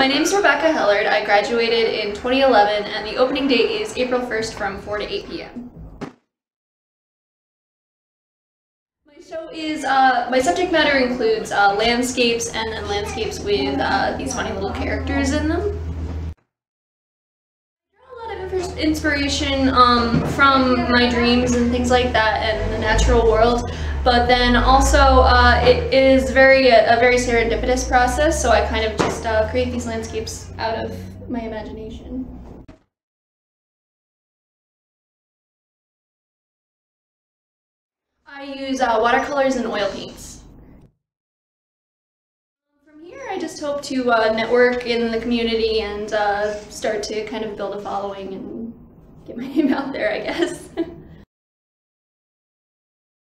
my name is Rebecca Hellard. I graduated in 2011 and the opening date is April 1st from 4 to 8 p.m. My show is, uh, my subject matter includes uh, landscapes and then landscapes with uh, these funny little characters in them. I draw a lot of inspiration um, from my dreams and things like that and the natural world but then also uh, it is very a, a, very serendipitous process so I kind of just uh, create these landscapes out of my imagination. I use uh, watercolors and oil paints. From here I just hope to uh, network in the community and uh, start to kind of build a following and get my name out there I guess.